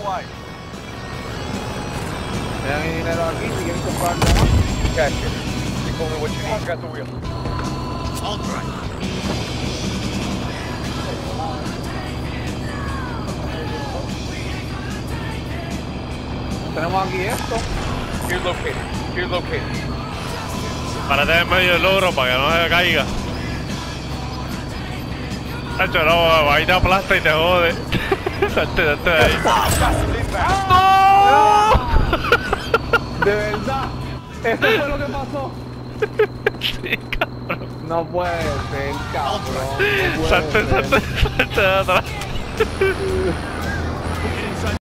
your way. Me dan mi dinero aquí si quieren comprar algo más. Cash it. You told me what you need, got the wheel. Tenemos aquí esto. Here's located. Here's located. Párate en medio del logro para que no se caiga. Tacho, no, ahí te aplasta y te jode. Salte, salte de ahí. De verdad. Eso fue lo que pasó. Sí, cabrón. No puede ser, cabrón. No puede Salte, salte, salte de atrás.